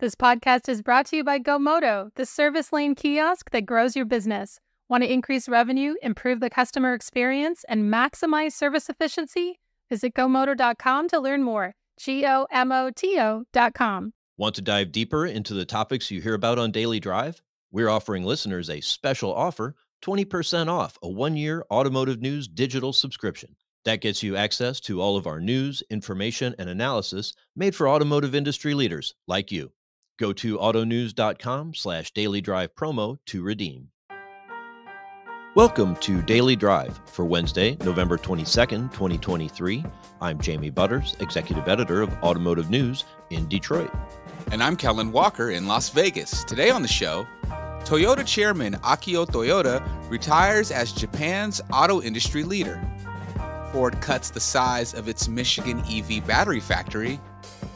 This podcast is brought to you by GoMoto, the service lane kiosk that grows your business. Want to increase revenue, improve the customer experience, and maximize service efficiency? Visit GoMoto.com to learn more. G O M O T O.com. Want to dive deeper into the topics you hear about on Daily Drive? We're offering listeners a special offer 20% off a one year automotive news digital subscription. That gets you access to all of our news, information, and analysis made for automotive industry leaders like you. Go to autonews.com slash daily drive promo to redeem. Welcome to Daily Drive for Wednesday, November 22nd, 2023. I'm Jamie Butters, Executive Editor of Automotive News in Detroit. And I'm Kellen Walker in Las Vegas. Today on the show, Toyota Chairman Akio Toyoda retires as Japan's auto industry leader. Ford cuts the size of its Michigan EV battery factory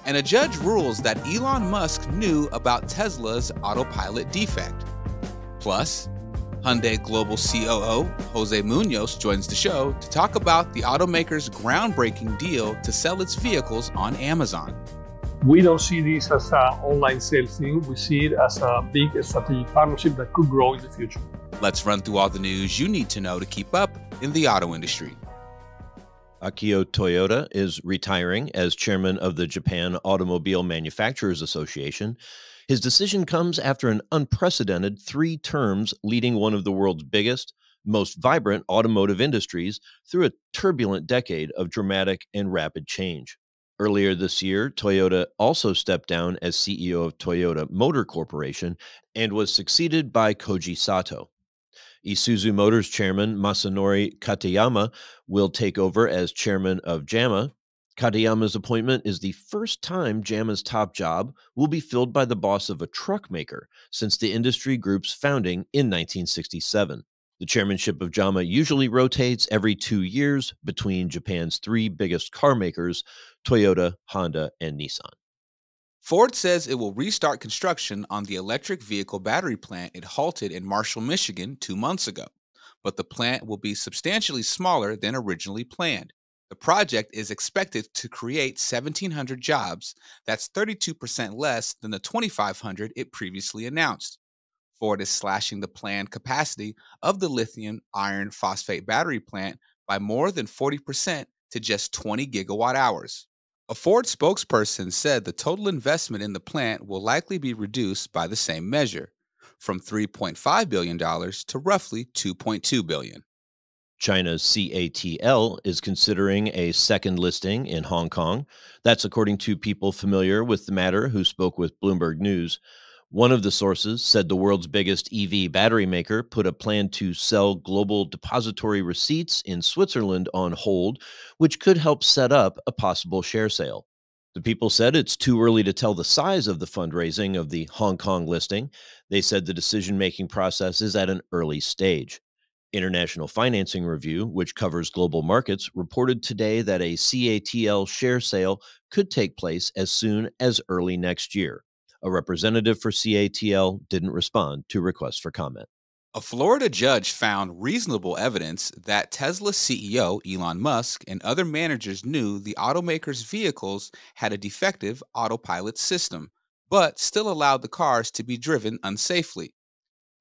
and a judge rules that Elon Musk knew about Tesla's autopilot defect. Plus, Hyundai Global COO Jose Munoz joins the show to talk about the automaker's groundbreaking deal to sell its vehicles on Amazon. We don't see this as an online sales thing. We see it as a big strategic partnership that could grow in the future. Let's run through all the news you need to know to keep up in the auto industry. Akio Toyoda is retiring as chairman of the Japan Automobile Manufacturers Association. His decision comes after an unprecedented three terms leading one of the world's biggest, most vibrant automotive industries through a turbulent decade of dramatic and rapid change. Earlier this year, Toyoda also stepped down as CEO of Toyota Motor Corporation and was succeeded by Koji Sato. Isuzu Motors chairman Masanori Katayama will take over as chairman of JAMA. Katayama's appointment is the first time JAMA's top job will be filled by the boss of a truck maker since the industry group's founding in 1967. The chairmanship of JAMA usually rotates every two years between Japan's three biggest car makers Toyota, Honda, and Nissan. Ford says it will restart construction on the electric vehicle battery plant it halted in Marshall, Michigan two months ago, but the plant will be substantially smaller than originally planned. The project is expected to create 1,700 jobs. That's 32% less than the 2,500 it previously announced. Ford is slashing the planned capacity of the lithium iron phosphate battery plant by more than 40% to just 20 gigawatt hours. A Ford spokesperson said the total investment in the plant will likely be reduced by the same measure, from $3.5 billion to roughly 2.2 billion. China's CATL is considering a second listing in Hong Kong. That's according to people familiar with the matter who spoke with Bloomberg News. One of the sources said the world's biggest EV battery maker put a plan to sell global depository receipts in Switzerland on hold, which could help set up a possible share sale. The people said it's too early to tell the size of the fundraising of the Hong Kong listing. They said the decision making process is at an early stage. International Financing Review, which covers global markets, reported today that a CATL share sale could take place as soon as early next year. A representative for CATL didn't respond to requests for comment. A Florida judge found reasonable evidence that Tesla CEO Elon Musk and other managers knew the automaker's vehicles had a defective autopilot system, but still allowed the cars to be driven unsafely.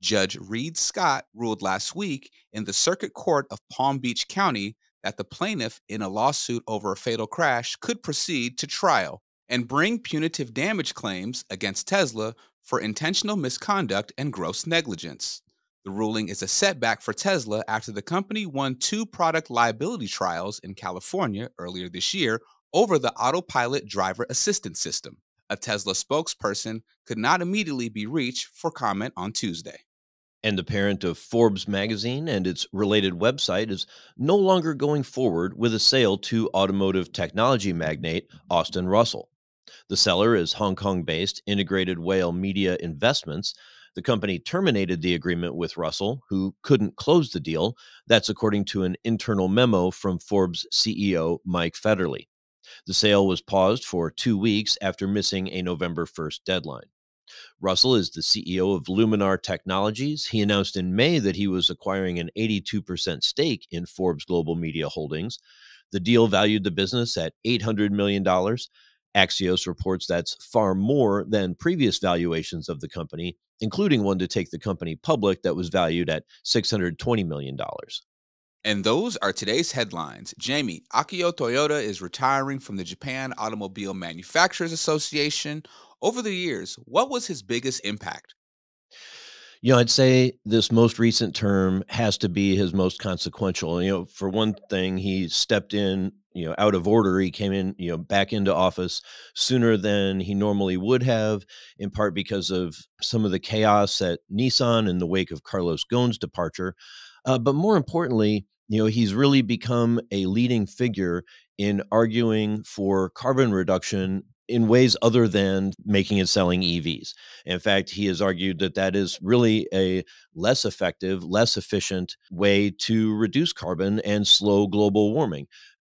Judge Reid Scott ruled last week in the Circuit Court of Palm Beach County that the plaintiff in a lawsuit over a fatal crash could proceed to trial and bring punitive damage claims against Tesla for intentional misconduct and gross negligence. The ruling is a setback for Tesla after the company won two product liability trials in California earlier this year over the autopilot driver assistance system. A Tesla spokesperson could not immediately be reached for comment on Tuesday. And the parent of Forbes magazine and its related website is no longer going forward with a sale to automotive technology magnate Austin Russell. The seller is Hong Kong based Integrated Whale Media Investments. The company terminated the agreement with Russell, who couldn't close the deal. That's according to an internal memo from Forbes CEO Mike Federle. The sale was paused for two weeks after missing a November 1st deadline. Russell is the CEO of Luminar Technologies. He announced in May that he was acquiring an 82% stake in Forbes Global Media Holdings. The deal valued the business at $800 million. Axios reports that's far more than previous valuations of the company, including one to take the company public that was valued at $620 million. And those are today's headlines. Jamie, Akio Toyoda is retiring from the Japan Automobile Manufacturers Association. Over the years, what was his biggest impact? You know, I'd say this most recent term has to be his most consequential. You know, for one thing, he stepped in, you know, out of order. He came in, you know, back into office sooner than he normally would have, in part because of some of the chaos at Nissan in the wake of Carlos Ghosn's departure. Uh, but more importantly, you know, he's really become a leading figure in arguing for carbon reduction in ways other than making and selling EVs. In fact, he has argued that that is really a less effective, less efficient way to reduce carbon and slow global warming.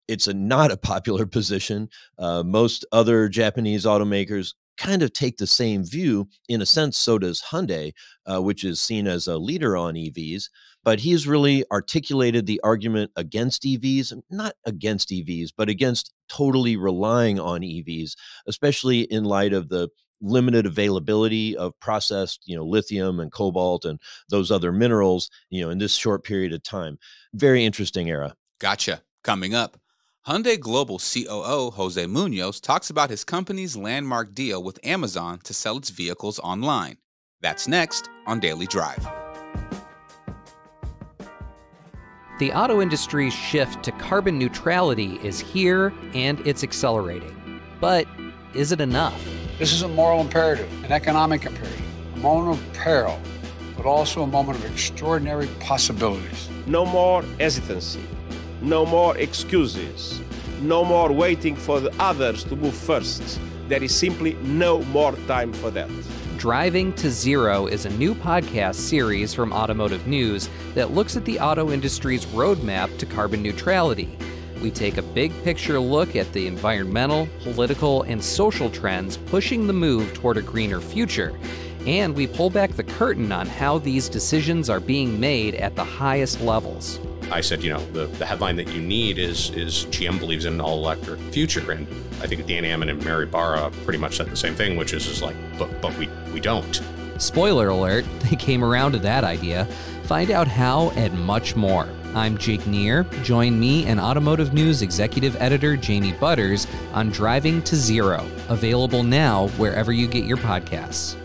It's a, not a popular position. Uh, most other Japanese automakers kind of take the same view. In a sense, so does Hyundai, uh, which is seen as a leader on EVs but he's really articulated the argument against EVs, not against EVs, but against totally relying on EVs, especially in light of the limited availability of processed, you know, lithium and cobalt and those other minerals, you know, in this short period of time. Very interesting era. Gotcha. Coming up, Hyundai Global COO Jose Munoz talks about his company's landmark deal with Amazon to sell its vehicles online. That's next on Daily Drive. The auto industry's shift to carbon neutrality is here and it's accelerating. But is it enough? This is a moral imperative, an economic imperative, a moment of peril, but also a moment of extraordinary possibilities. No more hesitancy, no more excuses, no more waiting for the others to move first. There is simply no more time for that. Driving to Zero is a new podcast series from Automotive News that looks at the auto industry's roadmap to carbon neutrality. We take a big picture look at the environmental, political, and social trends pushing the move toward a greener future. And we pull back the curtain on how these decisions are being made at the highest levels. I said, you know, the, the headline that you need is is GM believes in an all electric future. And I think Dan Ammann and Mary Barra pretty much said the same thing, which is, is like, but but we we don't. Spoiler alert, they came around to that idea. Find out how and much more. I'm Jake Neer. Join me and Automotive News Executive Editor Jamie Butters on Driving to Zero, available now wherever you get your podcasts.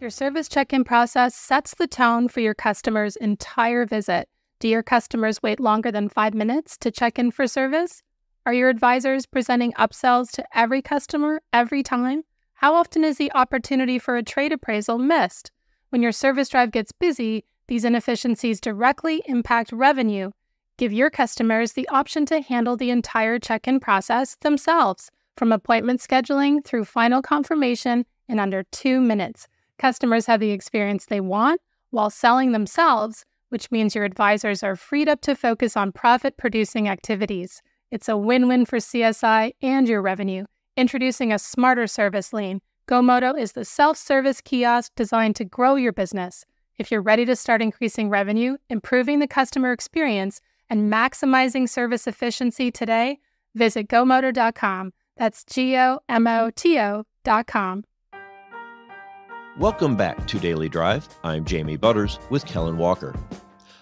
Your service check in process sets the tone for your customer's entire visit. Do your customers wait longer than five minutes to check in for service? Are your advisors presenting upsells to every customer every time? How often is the opportunity for a trade appraisal missed? When your service drive gets busy, these inefficiencies directly impact revenue. Give your customers the option to handle the entire check in process themselves, from appointment scheduling through final confirmation in under two minutes. Customers have the experience they want while selling themselves, which means your advisors are freed up to focus on profit producing activities. It's a win win for CSI and your revenue. Introducing a smarter service lane, GoMoto is the self service kiosk designed to grow your business. If you're ready to start increasing revenue, improving the customer experience, and maximizing service efficiency today, visit GoMoto.com. That's G O M O T O.com. Welcome back to Daily Drive. I'm Jamie Butters with Kellen Walker.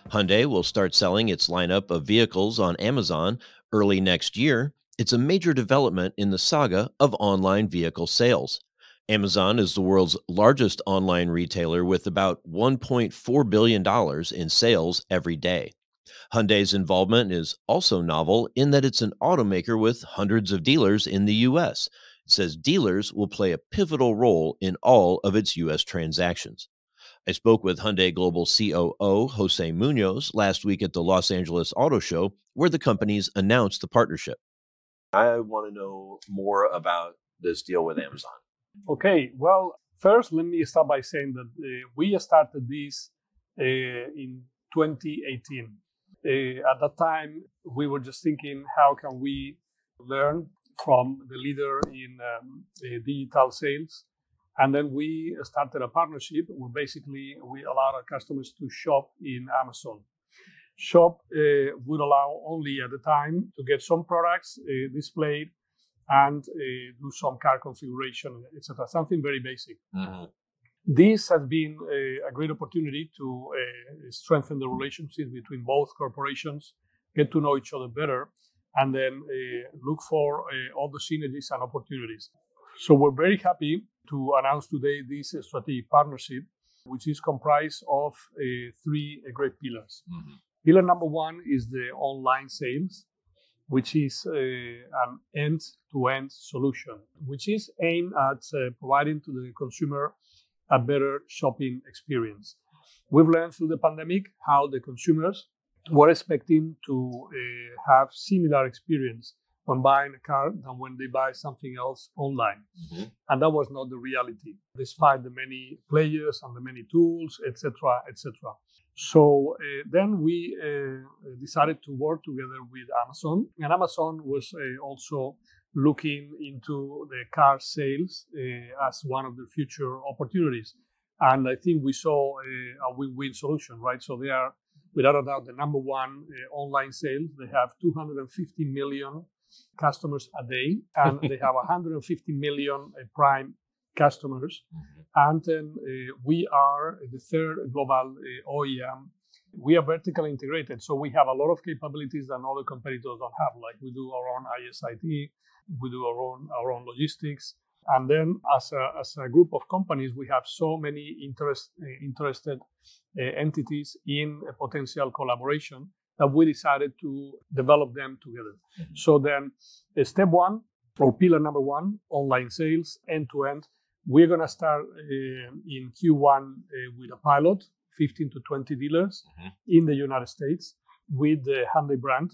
Hyundai will start selling its lineup of vehicles on Amazon early next year. It's a major development in the saga of online vehicle sales. Amazon is the world's largest online retailer with about $1.4 billion in sales every day. Hyundai's involvement is also novel in that it's an automaker with hundreds of dealers in the U.S says dealers will play a pivotal role in all of its U.S. transactions. I spoke with Hyundai Global COO Jose Munoz last week at the Los Angeles Auto Show, where the companies announced the partnership. I want to know more about this deal with Amazon. Okay, well, first, let me start by saying that uh, we started this uh, in 2018. Uh, at that time, we were just thinking, how can we learn from the leader in um, digital sales. And then we started a partnership where basically we allow our customers to shop in Amazon. Shop uh, would allow only at the time to get some products uh, displayed and uh, do some car configuration, etc. Something very basic. Mm-hmm. This has been a, a great opportunity to uh, strengthen the relationship between both corporations, get to know each other better, and then uh, look for uh, all the synergies and opportunities. So we're very happy to announce today this strategic partnership, which is comprised of three great pillars. Mm-hmm. Pillar number one is the online sales which is uh, an end-to-end solution, which is aimed at uh, providing to the consumer a better shopping experience. We've learned through the pandemic how the consumers were expecting to uh, have similar experience when buying a car than when they buy something else online. Mm-hmm. And that was not the reality, despite the many players and the many tools, etc., etc. So uh, then we uh, decided to work together with Amazon, and Amazon was uh, also looking into the car sales uh, as one of the future opportunities. And I think we saw a, a win-win solution, right? So they are, without a doubt, the number one uh, online sales. They have 250 million customers a day, and they have 150 million uh, Prime customers. Mm-hmm. And then uh, we are the third global uh, OEM. We are vertically integrated, so we have a lot of capabilities that other competitors don't have. Like we do our own ISIT, we do our own our own logistics, and then as a, as a group of companies, we have so many interest, uh, interested uh, entities in a potential collaboration that we decided to develop them together. Mm-hmm. So then, uh, step one or pillar number one, online sales end to end. We're going to start uh, in Q1 uh, with a pilot, 15 to 20 dealers mm-hmm. in the United States with the Hyundai brand.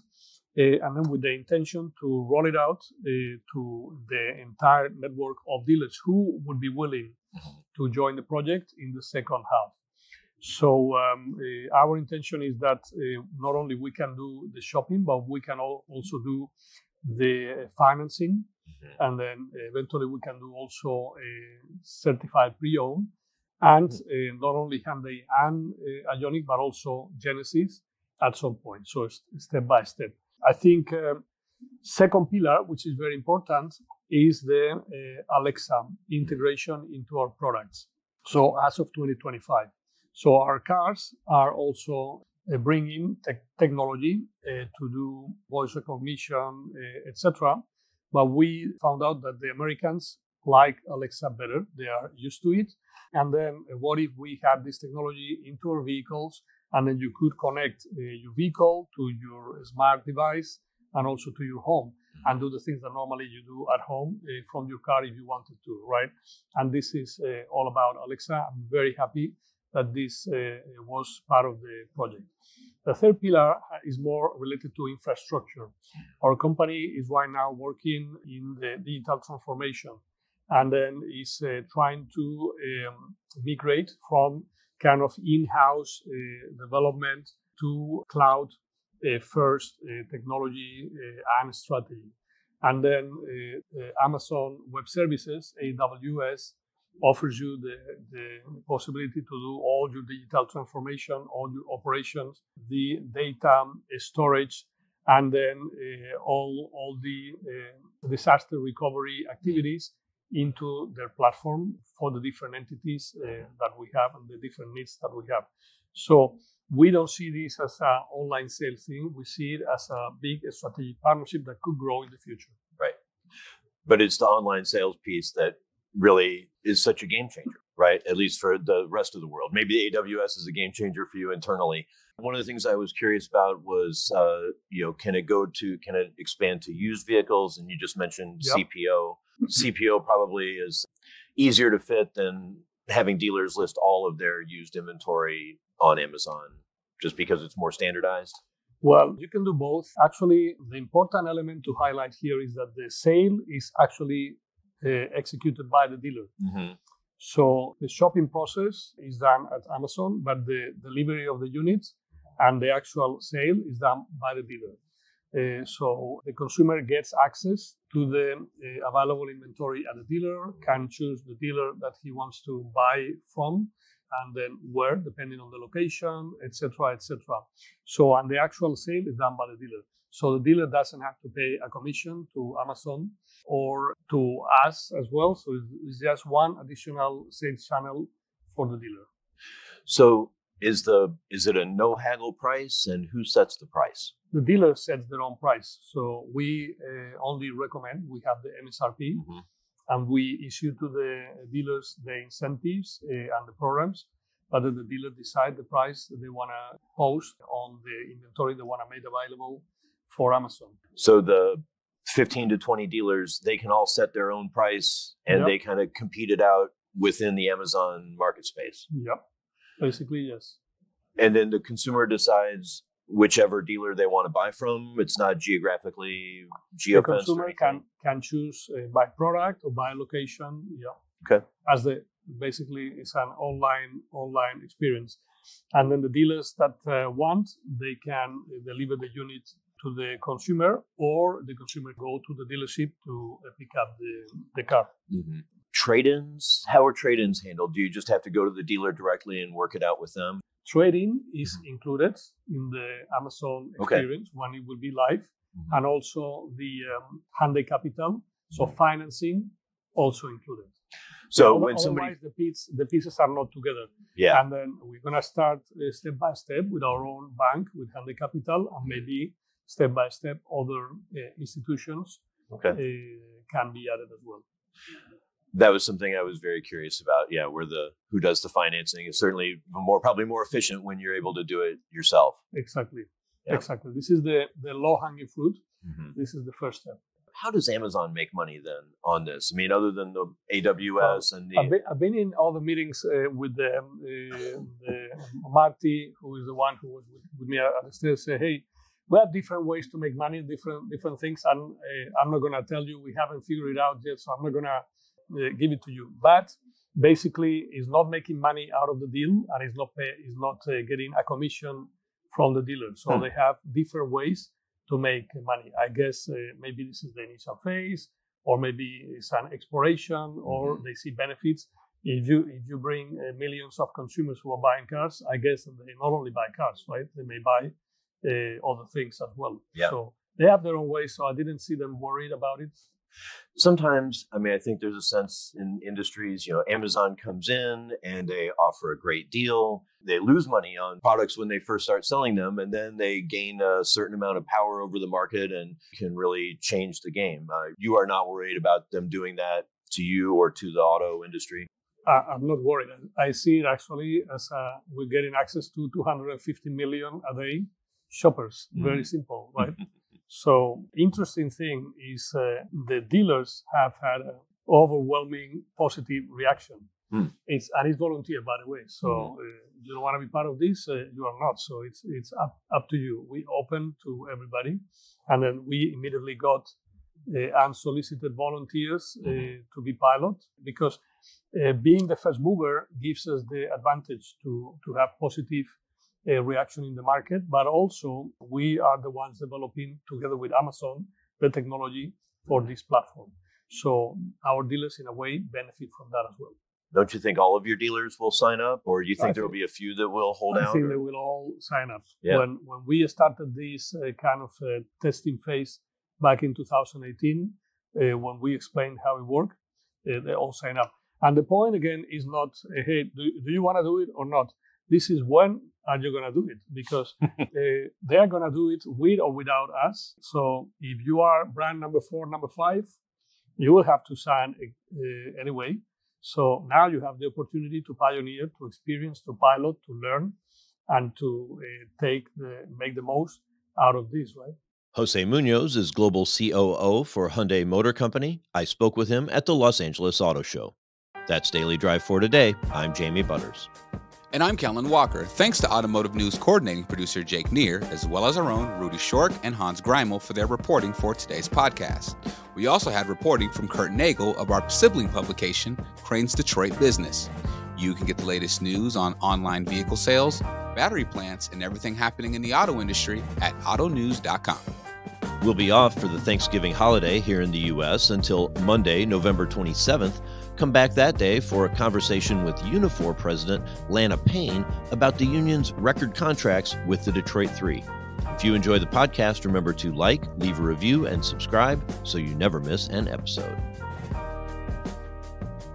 Uh, and then with the intention to roll it out uh, to the entire network of dealers who would be willing mm-hmm. to join the project in the second half. So um, uh, our intention is that uh, not only we can do the shopping, but we can also do the financing, mm-hmm. and then eventually we can do also a certified pre-owned, and mm-hmm. uh, not only Hyundai and uh, Ioniq, but also Genesis at some point. So step by step. I think um, second pillar, which is very important, is the uh, Alexa integration into our products. So as of 2025. So our cars are also uh, bringing te- technology uh, to do voice recognition, uh, etc. But we found out that the Americans like Alexa better; they are used to it. And then, uh, what if we had this technology into our vehicles, and then you could connect uh, your vehicle to your smart device and also to your home? and do the things that normally you do at home uh, from your car if you wanted to, right? And this is uh, all about Alexa. I'm very happy that this uh, was part of the project. The third pillar is more related to infrastructure. Our company is right now working in the digital transformation and then is uh, trying to um, migrate from kind of in-house uh, development to cloud uh, first uh, technology and strategy. And then Amazon Web Services, AWS, offers you the, the possibility to do all your digital transformation, all your operations, the data storage, and then uh, all, all the uh, disaster recovery activities into their platform for the different entities uh, that we have and the different needs that we have. So we don't see this as an online sales thing. We see it as a big strategic partnership that could grow in the future. Right. But it's the online sales piece that really is such a game changer, right? At least for the rest of the world. Maybe AWS is a game changer for you internally. One of the things I was curious about was, uh, you know, can it go to, can it expand to used vehicles? And you just mentioned yep. CPO. CPO probably is easier to fit than having dealers list all of their used inventory on Amazon just because it's more standardized? Well, you can do both. Actually, the important element to highlight here is that the sale is actually uh, executed by the dealer. Mm-hmm. So the shopping process is done at Amazon, but the delivery of the units and the actual sale is done by the dealer. Uh, so the consumer gets access to the uh, available inventory at the dealer, can choose the dealer that he wants to buy from, and then where, depending on the location, etc., etc. So, and the actual sale is done by the dealer. So the dealer doesn't have to pay a commission to Amazon or to us as well. So it's just one additional sales channel for the dealer. So is the is it a no haggle price, and who sets the price? The dealer sets their own price. So we uh, only recommend we have the MSRP, Mm-hmm. and we issue to the dealers the incentives uh, and the programs. But then the dealer decide the price that they want to post on the inventory they want to make available for Amazon. So the 15 to 20 dealers, they can all set their own price and Yep. they kind of compete it out within the Amazon market space. Yep. Basically, yes. And then the consumer decides whichever dealer they want to buy from. It's not geographically The geofenced. or consumer can can choose uh, by product or by location. Yeah. Okay. As the basically it's an online online experience, and then the dealers that uh, want they can deliver the unit to the consumer, or the consumer go to the dealership to uh, pick up the the car. Mhm. Trade-ins. How are trade-ins handled? Do you just have to go to the dealer directly and work it out with them? Trading is included in the Amazon Mm-hmm. Okay. experience when it will be live, Mhm. and also the um, Hyundai Capital, so financing also included. So when somebody, the pieces the pieces are not together, yeah, and then we're gonna start uh, step by step with our own bank with Hyundai Capital, and maybe step by step other uh, institutions okay, uh, can be added as well. that was something I was very curious about. Yeah, where the who does the financing is certainly more probably more efficient when you're able to do it yourself. Exactly, Yeah. exactly. This is the the low hanging fruit. This is the first step. How does Amazon make money then on this? I mean, other than the AWS and the I've been, I've been in all the meetings uh, with the, um, uh, the Marty, who is the one who was with, with me at the stairs. Say, hey, we have different ways to make money, different different things, and uh, I'm not gonna tell you we haven't figured it out yet, so I'm not gonna uh, give it to you. But basically, is not making money out of the deal, and is not pay, is not uh, getting a commission from the dealer. So Hmm. they have different ways to make money. I guess uh, maybe this is the initial phase, or maybe it's an exploration, or Mm-hmm. they see benefits. If you if you bring uh, millions of consumers who are buying cars, I guess they not only buy cars, right? They may buy uh, other things as well. Yeah. So they have their own way. So I didn't see them worried about it. sometimes i mean i think there's a sense in industries you know amazon comes in and they offer a great deal they lose money on products when they first start selling them and then they gain a certain amount of power over the market and can really change the game uh, you are not worried about them doing that to you or to the auto industry I'm not worried. I see it actually as uh, we're getting access to 250 million a day shoppers. Very simple, right? so interesting thing is uh, the dealers have had an overwhelming positive reaction. Hmm. It's and it's volunteer, by the way. So uh, you don't want to be part of this, uh, you are not. So it's it's up up to you. We open to everybody, and then we immediately got uh, unsolicited volunteers uh, to be pilot because uh, being the first mover gives us the advantage to, to have positive uh, reaction in the market, but also we are the ones developing together with Amazon the technology for this platform. So our dealers, in a way, benefit from that as well. don't you think all of your dealers will sign up or do you think I there will be a few that will hold I out I think or- they will all sign up. Yeah. When when we started this uh, kind of uh, testing phase back in 2018, uh, when we explained how it worked, uh, they all sign up. And the point again is not, uh, hey, do, do you want to do it or not? This is when are you going to do it? Because uh, they are going to do it with or without us. So if you are brand number four, number five, you will have to sign uh, anyway. So now you have the opportunity to pioneer, to experience, to pilot, to learn, and to uh, take the make the most out of this, right? Jose Munoz is global COO for Hyundai Motor Company. I spoke with him at the Los Angeles Auto Show. That's Daily Drive for today. I'm Jamie Butters. And I'm Kellen Walker. Thanks to Automotive News coordinating producer Jake Neer, as well as our own Rudy Shork and Hans Greimel for their reporting for today's podcast. We also had reporting from Kurt Nagl of our sibling publication, Crain's Detroit Business. You can get the latest news on online vehicle sales, battery plants, and everything happening in the auto industry at autonews.com. We'll be off for the Thanksgiving holiday here in the U.S. until Monday, November 27th. Come back that day for a conversation with Unifor President Lana Payne about the union's record contracts with the Detroit Three. If you enjoy the podcast, remember to like, leave a review, and subscribe so you never miss an episode.